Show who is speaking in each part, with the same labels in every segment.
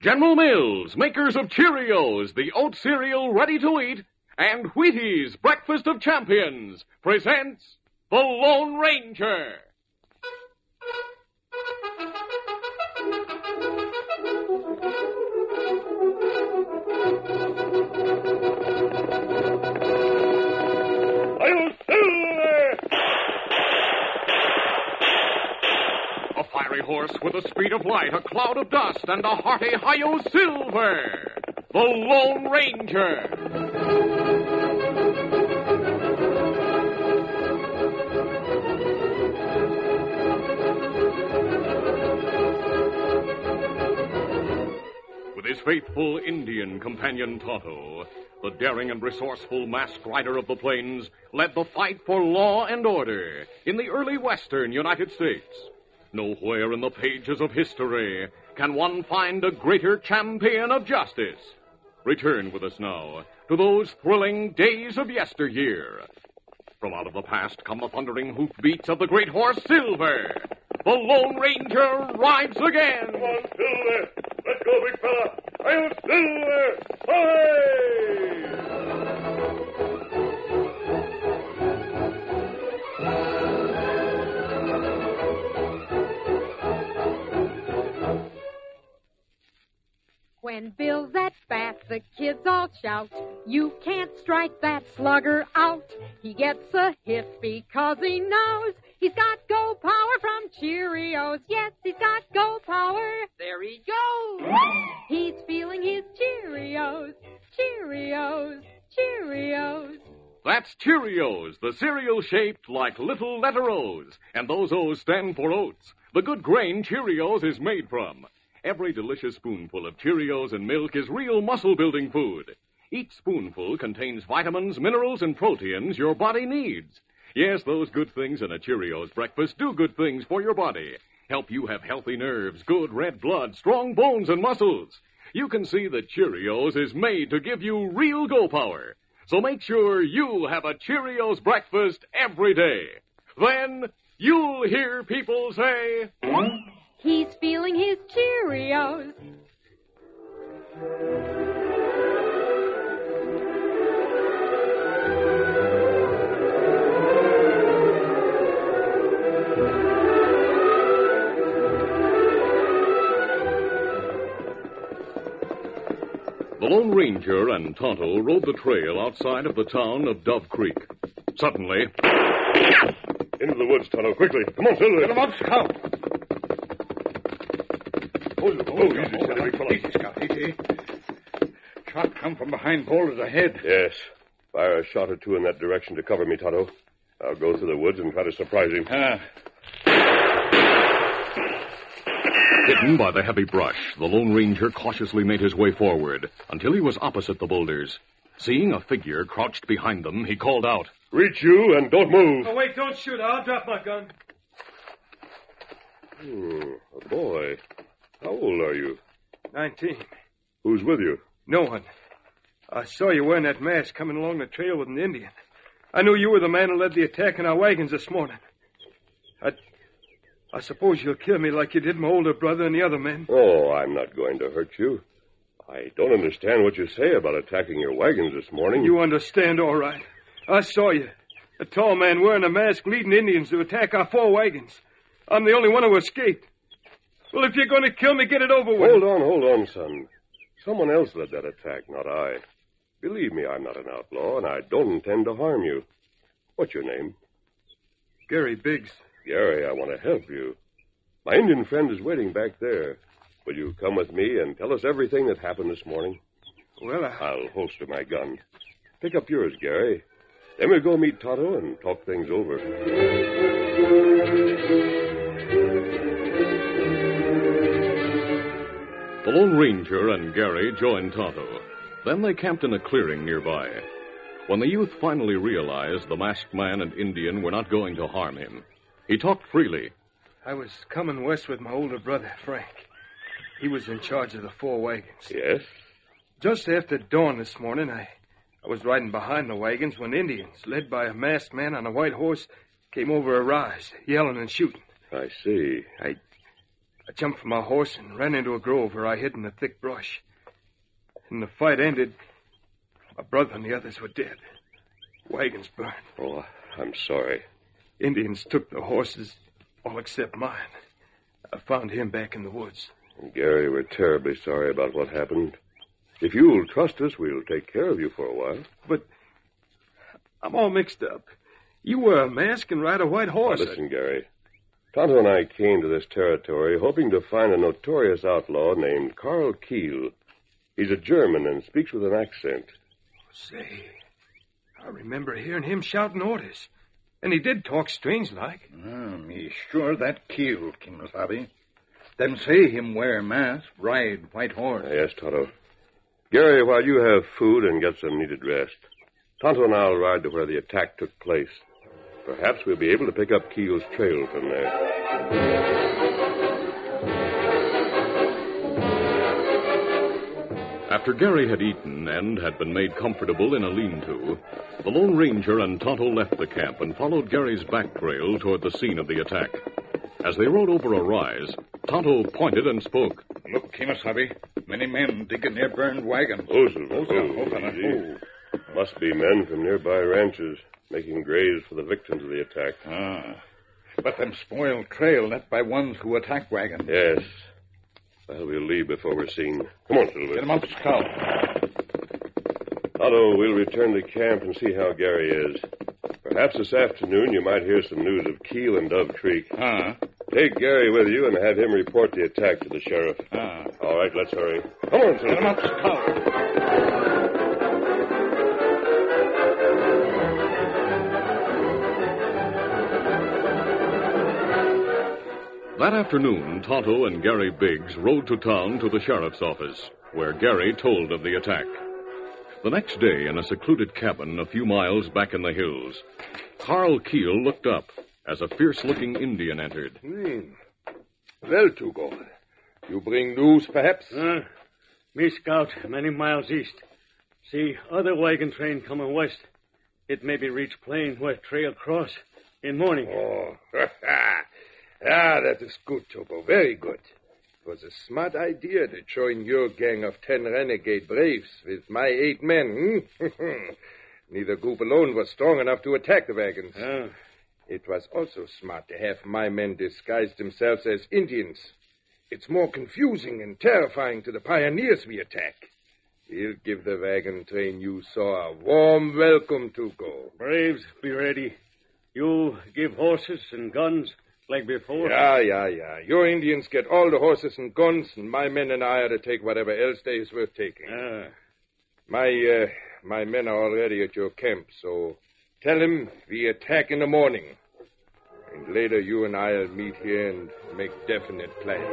Speaker 1: General Mills, makers of Cheerios, the oat cereal ready to eat, and Wheaties, breakfast of champions, presents The Lone Ranger. Fiery horse with the speed of light, a cloud of dust, and a hearty hi-yo silver. The Lone Ranger. With his faithful Indian companion Tonto, the daring and resourceful masked rider of the plains led the fight for law and order in the early western United States. Nowhere in the pages of history can one find a greater champion of justice. Return with us now to those thrilling days of yesteryear. From out of the past come the thundering hoofbeats of the great horse Silver. The Lone Ranger rides again.
Speaker 2: Come on, Silver! Let's go, big fella! I'll silver! Away!
Speaker 3: When Bill's at bat, the kids all shout, You can't strike that slugger out. He gets a hit because he knows he's got go power from Cheerios. Yes, he's got go power. There he goes. He's feeling his Cheerios, Cheerios, Cheerios.
Speaker 1: That's Cheerios, the cereal shaped like little letter O's. And those O's stand for oats. The good grain Cheerios is made from. Every delicious spoonful of Cheerios and milk is real muscle building food. Each spoonful contains vitamins, minerals, and proteins your body needs. Yes, those good things in a Cheerios breakfast do good things for your body. Help you have healthy nerves, good red blood, strong bones, and muscles. You can see that Cheerios is made to give you real go power. So make sure you have a Cheerios breakfast every day. Then you'll hear people say,
Speaker 3: He's feeling his Cheerios.
Speaker 1: The Lone Ranger and Tonto rode the trail outside of the town of Dove Creek. Suddenly,
Speaker 2: Into the woods, Tonto, quickly. Come on, Silver.
Speaker 4: Get him up, Scout.
Speaker 2: Oh, oh, easy, steady, big fella.
Speaker 4: Easy, Scout, easy. Shot come from behind boulders ahead.
Speaker 2: Yes. Fire a shot or two in that direction to cover me, Tonto. I'll go through the woods and try to surprise him.
Speaker 4: Ah,
Speaker 1: hidden by the heavy brush, the Lone Ranger cautiously made his way forward until he was opposite the boulders. Seeing a figure crouched behind them, he called out.
Speaker 2: Reach you and don't move.
Speaker 5: Oh, wait, don't shoot. I'll drop my gun.
Speaker 2: Hmm, a boy. How old are you?
Speaker 5: Nineteen.
Speaker 2: Who's with you?
Speaker 5: No one. I saw you wearing that mask coming along the trail with an Indian. I knew you were the man who led the attack on our wagons this morning. I, I suppose you'll kill me like you did my older brother and the other men.
Speaker 2: Oh, I'm not going to hurt you. I don't understand what you say about attacking your wagons this morning.
Speaker 5: You understand, all right. I saw you. A tall man wearing a mask leading Indians to attack our four wagons. I'm the only one who escaped. Well, if you're going to kill me, get it over with.
Speaker 2: Hold on, hold on, son. Someone else led that attack, not I. Believe me, I'm not an outlaw, and I don't intend to harm you. What's your name?
Speaker 5: Gary Biggs.
Speaker 2: Gary, I want to help you. My Indian friend is waiting back there. Will you come with me and tell us everything that happened this morning?
Speaker 5: Well, I...
Speaker 2: I'll holster my gun. Pick up yours, Gary. Then we'll go meet Tonto and talk things over.
Speaker 1: The Lone Ranger and Gary joined Tonto. Then they camped in a clearing nearby. When the youth finally realized the masked man and Indian were not going to harm him, he talked freely.
Speaker 5: I was coming west with my older brother, Frank. He was in charge of the four wagons.
Speaker 2: Yes?
Speaker 5: Just after dawn this morning, I, I was riding behind the wagons when Indians, led by a masked man on a white horse, came over a rise, yelling and shooting.
Speaker 2: I see.
Speaker 5: I I jumped from my horse and ran into a grove where I hid in the thick brush. And the fight ended. My brother and the others were dead. Wagons burned.
Speaker 2: Oh, I'm sorry.
Speaker 5: Indians took the horses, all except mine. I found him back in the woods.
Speaker 2: And Gary, we're terribly sorry about what happened. If you'll trust us, we'll take care of you for a while.
Speaker 5: But I'm all mixed up. You wear a mask and ride a white
Speaker 2: Now,
Speaker 5: horse.
Speaker 2: listen, Gary. Tonto and I came to this territory hoping to find a notorious outlaw named Carl Keel. He's a German and speaks with an accent.
Speaker 5: Say, I remember hearing him shouting orders. And he did talk strange like.
Speaker 4: Ah, me sure that killed Kimasabi. Them say him wear mask, ride white horse.
Speaker 2: Ah, Yes, Tonto. Gary, while you have food and get some needed rest, Tonto and I'll ride to where the attack took place. Perhaps we'll be able to pick up Keel's trail from there.
Speaker 1: After Gary had eaten and had been made comfortable in a lean-to, the Lone Ranger and Tonto left the camp and followed Gary's back trail toward the scene of the attack. As they rode over a rise, Tonto pointed and spoke.
Speaker 4: Look, Kimasabi, many men digging their burned wagon.
Speaker 2: Those
Speaker 4: Oh, oh,
Speaker 2: easy. Must be men from nearby ranches making graves for the victims of the attack.
Speaker 4: Ah. But them spoiled trail left by ones who attacked wagon.
Speaker 2: Yes. Well, we'll leave before we're seen. Come on,
Speaker 4: Get
Speaker 2: Silver.
Speaker 4: 'em up, Scout.
Speaker 2: Tonto, we'll return to camp and see how Gary is. Perhaps this afternoon you might hear some news of Keel and Dove Creek.
Speaker 4: Ah,
Speaker 2: Take Gary with you and have him report the attack to the sheriff.
Speaker 4: ah.
Speaker 2: All right, let's hurry. Come on,
Speaker 4: Get 'em
Speaker 2: Silver.
Speaker 4: up, Scout.
Speaker 1: That afternoon, Tonto and Gary Biggs rode to town to the sheriff's office, where Gary told of the attack. The next day, in a secluded cabin a few miles back in the hills, Carl Keel looked up as a fierce-looking Indian entered.
Speaker 6: Hmm. Well, Tugo, you bring news, perhaps?
Speaker 7: Uh, me scout many miles east. See other wagon train coming west. It maybe reach plain where trail cross in morning.
Speaker 6: Oh, ah, that is good, Tugo. Very good. It was a smart idea to join your gang of ten renegade braves with my eight men. Hmm? Neither group alone was strong enough to attack the wagons.
Speaker 7: Ah,
Speaker 6: It was also smart to have my men disguise themselves as Indians. It's more confusing and terrifying to the pioneers we attack. We'll give the wagon train you saw a warm welcome, Tugo.
Speaker 7: braves, be ready. You give horses and guns like before.
Speaker 6: Yeah, yeah, yeah. Your Indians get all the horses and guns, and my men and I are to take whatever else there is worth taking.
Speaker 7: Ah,
Speaker 6: My, uh, my men are already at your camp, so tell them we attack in the morning. And later you and I'll meet here and make definite plans.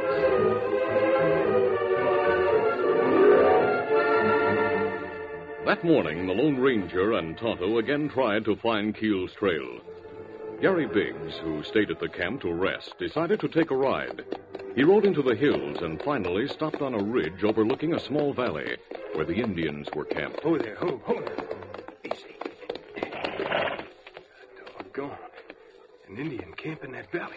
Speaker 1: That morning, the Lone Ranger and Tonto again tried to find Keel's trail. Gary Biggs, who stayed at the camp to rest, decided to take a ride. He rode into the hills and finally stopped on a ridge overlooking a small valley where the Indians were camped.
Speaker 5: Oh, there. Oh, oh. Easy. Doggone. An Indian camp in that valley.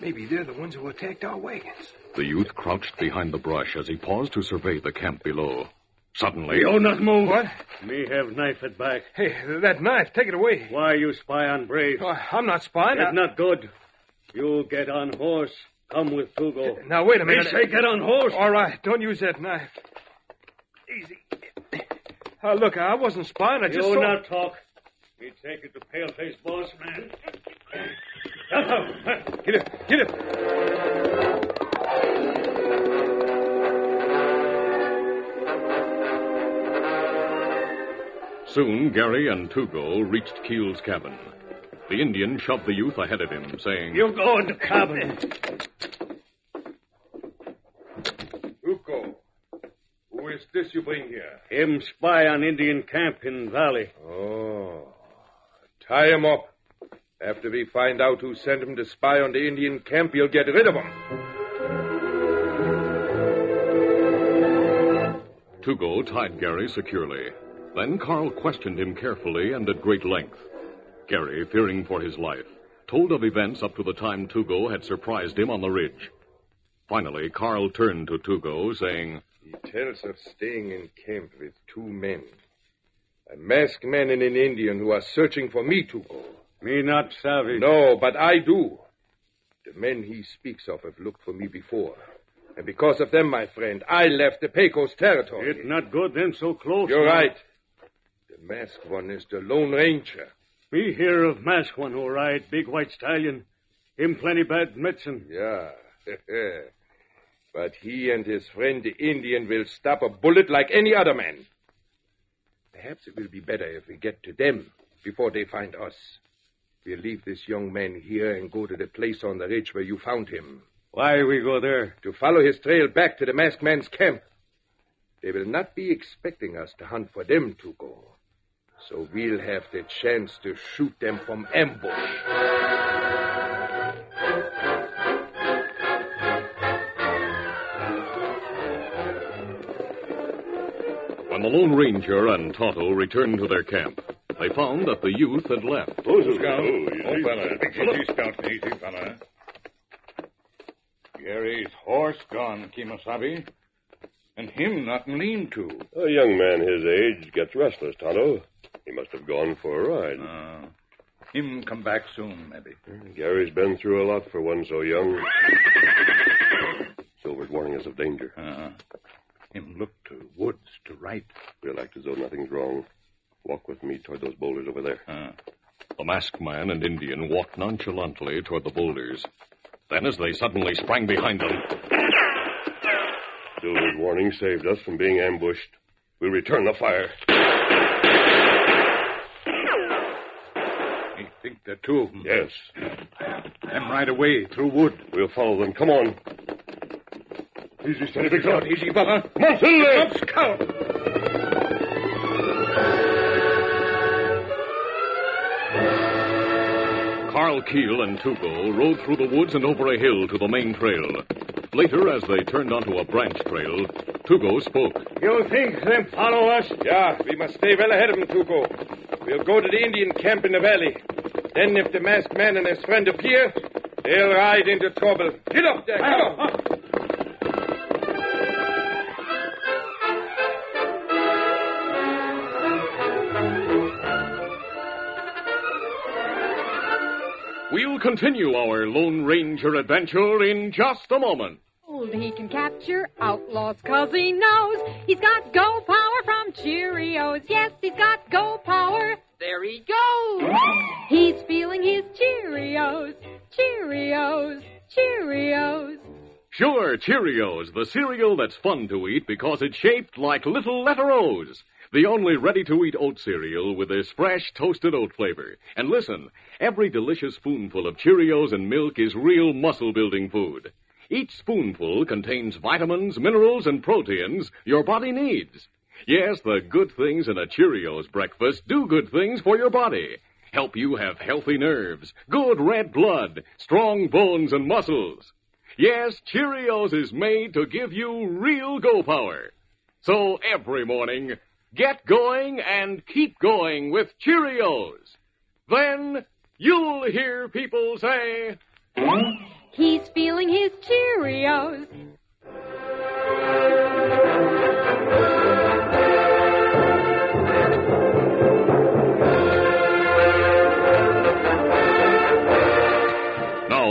Speaker 5: Maybe they're the ones who attacked our wagons.
Speaker 1: The youth crouched behind the brush as he paused to survey the camp below. Suddenly,
Speaker 7: you not move.
Speaker 5: What?
Speaker 7: Me have knife at back.
Speaker 5: Hey, that knife. Take it away.
Speaker 7: Why you spy on Brave?
Speaker 5: Oh, I'm not spying.
Speaker 7: It's
Speaker 5: I-
Speaker 7: not good. You get on horse. Come with Tugo.
Speaker 5: Now, wait a minute.
Speaker 7: say get on horse.
Speaker 5: All right, don't use that knife. Easy. Uh, look, I wasn't spying. I just
Speaker 7: you
Speaker 5: saw...
Speaker 7: not talk. Me take it to paleface boss man. Up.
Speaker 5: Get it. Get it.
Speaker 1: Soon Gary and Tugo reached Keel's cabin. The Indian shoved the youth ahead of him, saying,
Speaker 7: You go in the cabin.
Speaker 6: Tugo, who is this you bring here?
Speaker 7: Him spy on Indian camp in valley.
Speaker 6: Oh, tie him up. After we find out who sent him to spy on the Indian camp, you'll get rid of him.
Speaker 1: Tugo tied Gary securely. Then Carl questioned him carefully and at great length. Gary, fearing for his life, told of events up to the time Tugo had surprised him on the ridge. Finally, Carl turned to Tugo, saying,
Speaker 6: He tells of staying in camp with two men. A masked man and an Indian who are searching for me, Tugo.
Speaker 7: Me not savvy.
Speaker 6: No, but I do. The men he speaks of have looked for me before. And because of them, my friend, I left the Pecos territory.
Speaker 7: It not good then so close.
Speaker 6: You're
Speaker 7: now.
Speaker 6: right. One is the Lone Ranger.
Speaker 7: We hear of mask one who ride big white stallion. Him plenty bad medicine.
Speaker 6: Yeah. but he and his friend the Indian will stop a bullet like any other man. Perhaps it will be better if we get to them before they find us. We'll leave this young man here and go to the place on the ridge where you found him.
Speaker 7: Why we go there?
Speaker 6: To follow his trail back to the masked man's camp. They will not be expecting us to hunt for them, Tugo. So we'll have the chance to shoot them from ambush.
Speaker 1: When the Lone Ranger and Tonto returned to their camp, they found that the youth had left.
Speaker 2: Oh,
Speaker 4: Scout.
Speaker 2: oh,
Speaker 4: Oh, fella. Easy, Scout. Easy, fella. Gary's horse gone, Kimosabe. And him not lean to.
Speaker 2: A young man his age gets restless, Tonto. He must have gone for a ride.
Speaker 4: Uh, him come back soon, maybe.
Speaker 2: Gary's been through a lot for one so young. Silver's warning us of danger.
Speaker 4: Uh, him look to woods to right.
Speaker 2: We'll act as though nothing's wrong. Walk with me toward those boulders over there.
Speaker 4: Uh,
Speaker 1: The masked man and Indian walked nonchalantly toward the boulders. Then, as they suddenly sprang behind them,
Speaker 2: Silver's warning saved us from being ambushed. We'll return the fire.
Speaker 4: He think they're two of them.
Speaker 2: Yes.
Speaker 4: Them right away through wood.
Speaker 2: We'll follow them. Come on. Easy, steady, big
Speaker 4: Scout, easy, fella.
Speaker 2: Come on, Silver!
Speaker 4: Up, Scout.
Speaker 1: Carl Keel and Tugo rode through the woods and over a hill to the main trail. Later, as they turned onto a branch trail, Tugo spoke.
Speaker 7: You think them follow us?
Speaker 6: Yeah, we must stay well ahead of them, Tugo. We'll go to the Indian camp in the valley. Then, if the masked man and his friend appear, they'll ride into trouble. Get up there, get up.
Speaker 1: We'll continue our Lone Ranger adventure in just a moment.
Speaker 3: He can capture outlaws 'cause he knows he's got go power from Cheerios. Yes, he's got go power. There he goes. He's feeling his Cheerios. Cheerios. Cheerios.
Speaker 1: Sure, Cheerios, the cereal that's fun to eat because it's shaped like little letter O's. The only ready to eat oat cereal with this fresh toasted oat flavor. And listen, every delicious spoonful of Cheerios and milk is real muscle building food. Each spoonful contains vitamins, minerals, and proteins your body needs. Yes, the good things in a Cheerios breakfast do good things for your body. Help you have healthy nerves, good red blood, strong bones and muscles. Yes, Cheerios is made to give you real go power. So every morning, get going and keep going with Cheerios. Then you'll hear people say,
Speaker 3: He's feeling his Cheerios.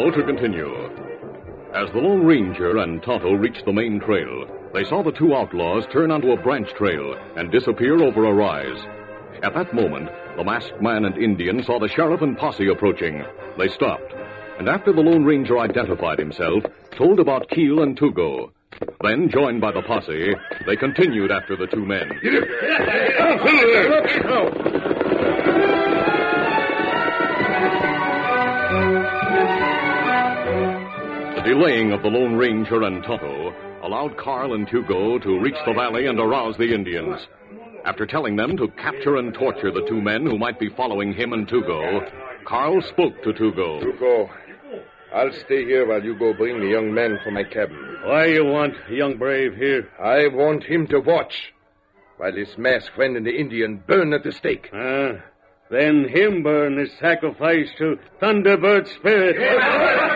Speaker 1: To continue. As the Lone Ranger and Tonto reached the main trail, they saw the two outlaws turn onto a branch trail and disappear over a rise. At that moment, the masked man and Indian saw the sheriff and posse approaching. They stopped, and after the Lone Ranger identified himself, told about Keel and Tugo. Then, joined by the posse, they continued after the two men. Delaying of the Lone Ranger and Tonto allowed Carl and Tugo to reach the valley and arouse the Indians. After telling them to capture and torture the two men who might be following him and Tugo, Carl spoke to Tugo.
Speaker 6: Tugo, I'll stay here while you go bring the young man from my cabin.
Speaker 7: Why you want young brave here?
Speaker 6: I want him to watch while his masked friend and the Indian burn at the stake.
Speaker 7: Ah, then him burn his sacrifice to Thunderbird Spirit.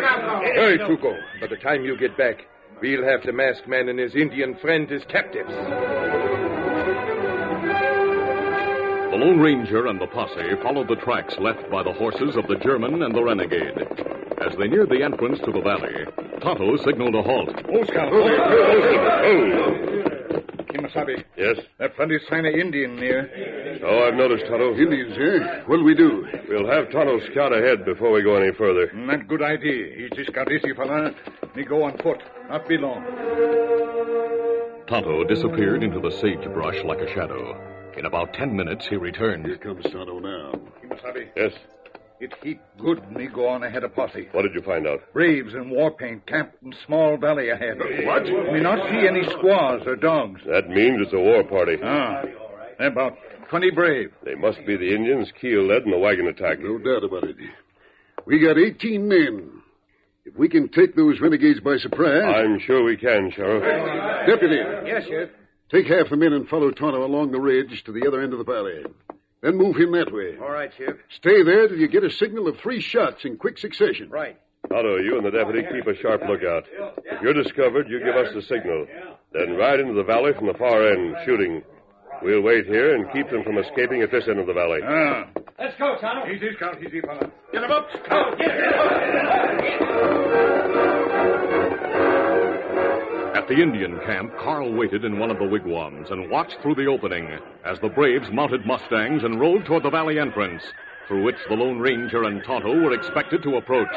Speaker 6: Hurry, Tugo. By the time you get back, We'll have the masked man and his Indian friend as captives.
Speaker 1: The Lone Ranger and the posse followed the tracks left by the horses of the German and the renegade. As they neared the entrance to the valley, Tonto signaled a halt.
Speaker 4: Oh, Scout.
Speaker 2: Oh,
Speaker 4: Kimasabi,
Speaker 2: yes.
Speaker 4: there plenty sign of Indian near.
Speaker 2: Oh, I've noticed, Tonto.
Speaker 8: Indians, eh? What'll we do?
Speaker 2: We'll have Tonto scout ahead before we go any further.
Speaker 4: Not good idea. He just got easy, fella. Me go on foot. Not be long.
Speaker 1: Tonto disappeared into the sagebrush like a shadow. In about ten minutes, he returned.
Speaker 8: Here comes Tonto now.
Speaker 2: Yes.
Speaker 4: It heap good me go on ahead of posse.
Speaker 2: What did you find out?
Speaker 4: Braves in war paint camped in small valley ahead. What? Me not see any squaws or dogs.
Speaker 2: That means it's a war party.
Speaker 4: Ah, about 20 brave.
Speaker 2: They must be the Indians Keel led in the wagon attack.
Speaker 8: No doubt about it. We got 18 men. If we can take those renegades by surprise.
Speaker 2: I'm sure we can, Sheriff.
Speaker 8: Deputy,
Speaker 4: Yes, Sheriff.
Speaker 8: take half the men and follow Tonto along the ridge to the other end of the valley. Then move him that way.
Speaker 4: All right, Sheriff.
Speaker 8: Stay there till you get a signal of three shots in quick succession.
Speaker 4: Right.
Speaker 2: Tonto, you and the deputy keep a sharp lookout. If you're discovered, you give us the signal. Then ride into the valley from the far end, shooting. We'll wait here and keep them from escaping at this end of the valley.
Speaker 4: Ah.
Speaker 7: Let's go, Tonto.
Speaker 4: Easy, Scout. Easy, fella.
Speaker 7: Get him up, Scout. Get him
Speaker 1: At the Indian camp, Carl waited in one of the wigwams and watched through the opening as the braves mounted mustangs and rode toward the valley entrance, through which the Lone Ranger and Tonto were expected to approach.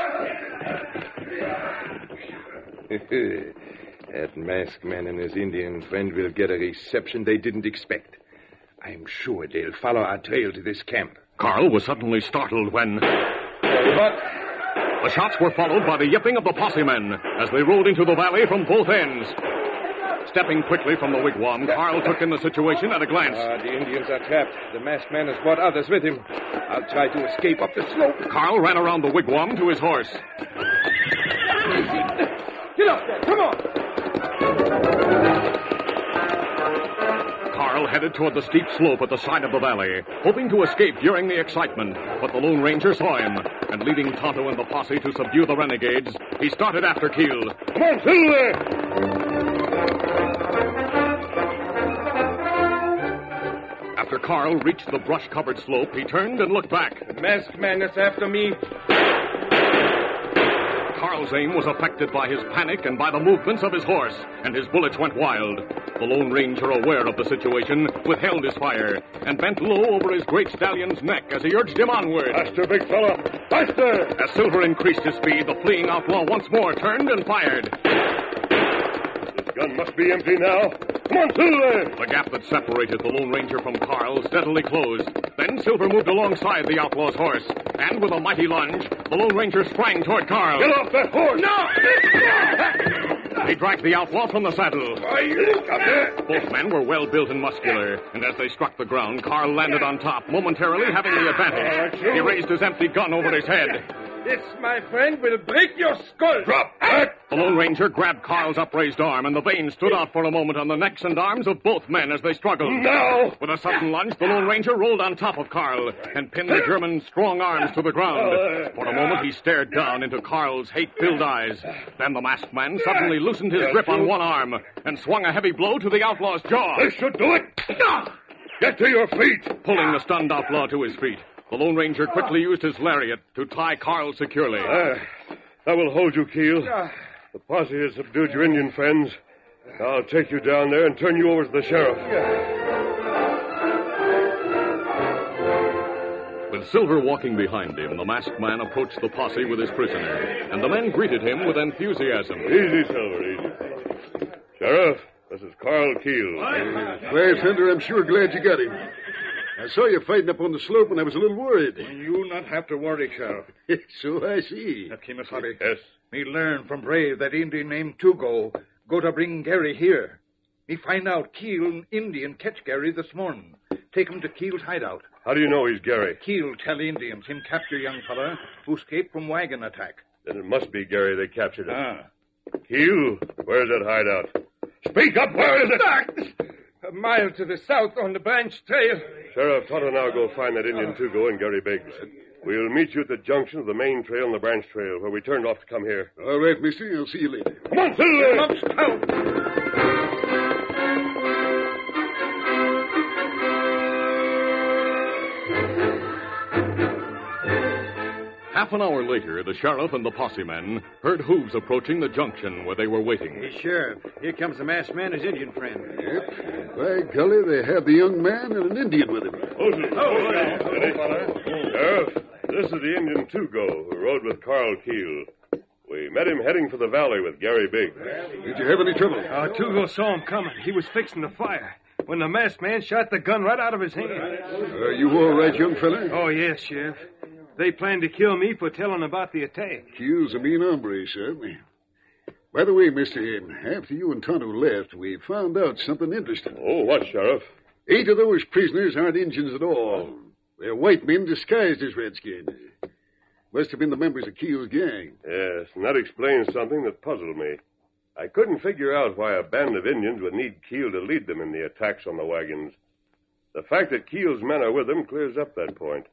Speaker 6: that masked man and his Indian friend will get a reception they didn't expect. I'm sure they'll follow our trail to this camp.
Speaker 1: Carl was suddenly startled when
Speaker 6: But
Speaker 1: the shots were followed by the yipping of the posse men as they rode into the valley from both ends. Stepping quickly from the wigwam, Carl took in the situation at a glance.
Speaker 6: Ah, the Indians are trapped. The masked man has brought others with him. I'll try to escape up the slope.
Speaker 1: Carl ran around the wigwam to his horse.
Speaker 6: Get up there. Come on.
Speaker 1: Headed toward the steep slope at the side of the valley, hoping to escape during the excitement. But the Lone Ranger saw him, and leading Tonto and the posse to subdue the renegades, he started after Keel.
Speaker 2: Come on, Silver!
Speaker 1: After Carl reached the brush covered slope, he turned and looked back.
Speaker 6: The masked man is after me.
Speaker 1: Carl's aim was affected by his panic and by the movements of his horse, and his bullets went wild. The Lone Ranger, aware of the situation, withheld his fire and bent low over his great stallion's neck as he urged him onward.
Speaker 2: Faster, big fella! Faster!
Speaker 1: As Silver increased his speed, the fleeing outlaw once more turned and fired.
Speaker 2: This gun must be empty now. Come on, Silver!
Speaker 1: The gap that separated the Lone Ranger from Carl steadily closed. Then Silver moved alongside the outlaw's horse, and with a mighty lunge, the Lone Ranger sprang toward Carl.
Speaker 2: Get off that horse!
Speaker 1: No! He dragged the outlaw from the saddle.
Speaker 2: Why, you got there!
Speaker 1: Both men were well built and muscular, and as they struck the ground, Carl landed on top, momentarily having the advantage. He raised his empty gun over his head.
Speaker 6: This, my friend, will break your skull.
Speaker 2: Drop back!
Speaker 1: The Lone Ranger grabbed Carl's upraised arm, and the veins stood out for a moment on the necks and arms of both men as they struggled.
Speaker 2: Now!
Speaker 1: With a sudden lunge, the Lone Ranger rolled on top of Carl and pinned the German's strong arms to the ground. For a moment, he stared down into Carl's hate-filled eyes. Then the masked man suddenly loosened his grip on one arm and swung a heavy blow to the outlaw's jaw.
Speaker 2: This should do it! Ah! Get to your feet!
Speaker 1: Pulling the stunned outlaw to his feet, the Lone Ranger quickly used his lariat to tie Carl securely.
Speaker 2: Ah, that will hold you, Keel. The posse has subdued your Indian friends. I'll take you down there and turn you over to the sheriff.
Speaker 1: With Silver walking behind him, the masked man approached the posse with his prisoner, and the men greeted him with enthusiasm.
Speaker 2: Easy, Silver, easy. Sheriff, this is Carl Keel.
Speaker 8: Well, Fender, I'm sure glad you got him. I saw you fighting up on the slope, and I was a little worried.
Speaker 4: You not have to worry, Sheriff.
Speaker 8: so I see.
Speaker 4: Now, Kimasabi,
Speaker 2: Yes.
Speaker 4: me learn from Brave that Indian named Tugo go to bring Gary here. Me find out Keel Indian catch Gary this morning. Take him to Keel's hideout.
Speaker 2: How do you know he's Gary?
Speaker 4: Keel tell Indians him capture young fella who escaped from wagon attack.
Speaker 2: Then it must be Gary they captured him.
Speaker 4: Ah.
Speaker 2: Keel, where's that hideout? Speak up, where is it?
Speaker 6: A mile to the south on the branch trail.
Speaker 2: Sheriff, Tonto now go find that Indian Tugo and Gary Biggs. We'll meet you at the junction of the main trail and the branch trail where we turned off to come here.
Speaker 8: All right, mister. I'll see you later.
Speaker 2: Come on,
Speaker 1: Half an hour later, the sheriff and the posse men heard hooves approaching the junction where they were waiting.
Speaker 5: Hey, Sheriff, here comes the masked man, his Indian friend.
Speaker 8: Yep. By golly, they have the young man and an Indian with him.
Speaker 2: Moses, oh, Steady. Sheriff, this is the Indian Tugo who rode with Carl Keel. We met him heading for the valley with Gary Biggs.
Speaker 8: Did you have any trouble?
Speaker 5: Uh, Tugo saw him coming. He was fixing the fire when the masked man shot the gun right out of his hand.
Speaker 8: Are you all right, young fella?
Speaker 5: Oh, yes, Sheriff. They planned to kill me for telling about the attack.
Speaker 8: Keel's a mean hombre, certainly. By the way, mister, after you and Tonto left, we found out something interesting.
Speaker 2: Oh, what, Sheriff?
Speaker 8: Eight of those prisoners aren't Indians at all. They're white men disguised as redskins. Must have been the members of Keel's gang.
Speaker 2: Yes, and that explains something that puzzled me. I couldn't figure out why a band of Indians would need Keel to lead them in the attacks on the wagons. The fact that Keel's men are with them clears up that point.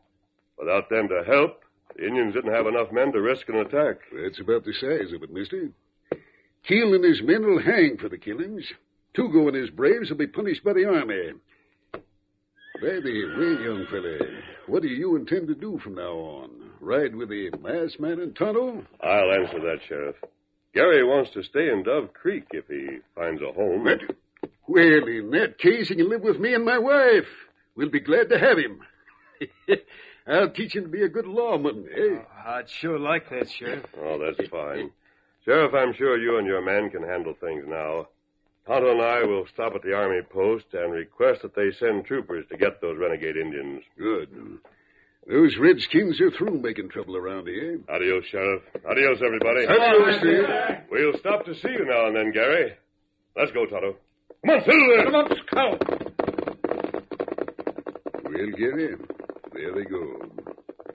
Speaker 2: Without them to help, the Indians didn't have enough men to risk an attack.
Speaker 8: That's about the size of it, mister. Keel and his men will hang for the killings. Tugo and his braves will be punished by the army. By the way, young fella, what do you intend to do from now on? Ride with the masked man and Tonto?
Speaker 2: I'll answer that, Sheriff. Gary wants to stay in Dove Creek if he finds a home.
Speaker 8: What? Well, in that case, he can live with me and my wife. We'll be glad to have him. I'll teach him to be a good lawman, eh?
Speaker 5: I'd sure like that, Sheriff.
Speaker 2: Oh, that's fine. Sheriff, I'm sure you and your men can handle things now. Tonto and I will stop at the army post and request that they send troopers to get those renegade Indians.
Speaker 8: Good. Those redskins are through making trouble around here.
Speaker 2: Adios, Sheriff. Adios, everybody.
Speaker 8: Adios, Steve.
Speaker 2: We'll stop to see you now and then, Gary. Let's go, Tonto. Come on, Silver!
Speaker 4: Come on, Scout.
Speaker 8: Well, Gary, there they go.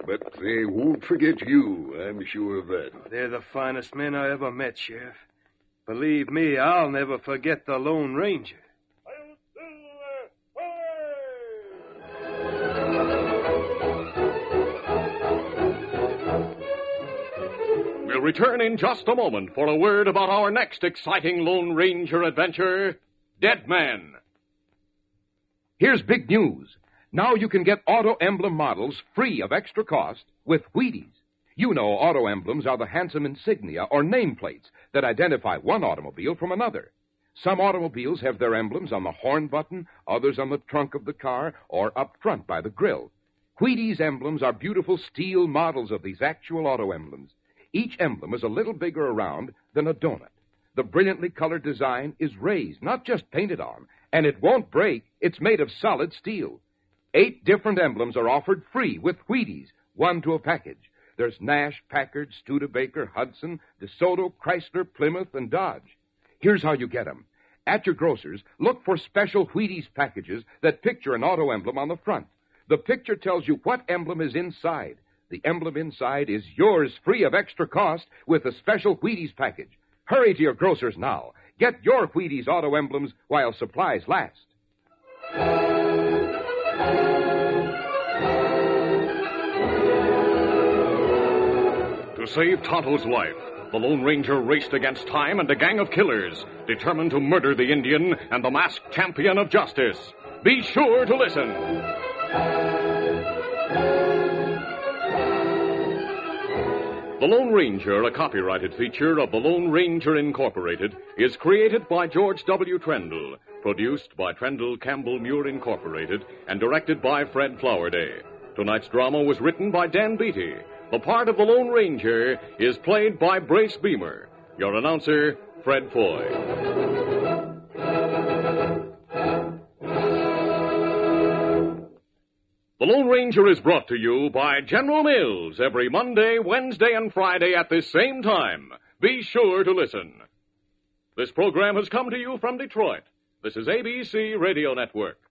Speaker 8: But they won't forget you, I'm sure of that.
Speaker 5: They're the finest men I ever met, Sheriff. Believe me, I'll never forget the Lone Ranger.
Speaker 1: We'll return in just a moment for a word about our next exciting Lone Ranger adventure Dead Man.
Speaker 9: Here's big news. Now you can get auto emblem models free of extra cost with Wheaties. You know auto emblems are the handsome insignia or nameplates that identify one automobile from another. Some automobiles have their emblems on the horn button, others on the trunk of the car, or up front by the grill. Wheaties emblems are beautiful steel models of these actual auto emblems. Each emblem is a little bigger around than a donut. The brilliantly colored design is raised, not just painted on, and it won't break. It's made of solid steel. Eight different emblems are offered free with Wheaties, one to a package. There's Nash, Packard, Studebaker, Hudson, DeSoto, Chrysler, Plymouth, and Dodge. Here's how you get 'em. At your grocer's, look for special Wheaties packages that picture an auto emblem on the front. The picture tells you what emblem is inside. The emblem inside is yours free of extra cost with a special Wheaties package. Hurry to your grocer's now. Get your Wheaties auto emblems while supplies last.
Speaker 1: Save Tonto's life, the Lone Ranger raced against time and a gang of killers, determined to murder the Indian and the masked champion of justice. Be sure to listen. The Lone Ranger, a copyrighted feature of the Lone Ranger Incorporated, is created by George W. Trendle, produced by Trendle Campbell Muir Incorporated, and directed by Fred Flowerday. Tonight's drama was written by Dan Beattie. The part of the Lone Ranger is played by Brace Beemer. Your announcer, Fred Foy. The Lone Ranger is brought to you by General Mills every Monday, Wednesday, and Friday at this same time. Be sure to listen. This program has come to you from Detroit. This is ABC Radio Network.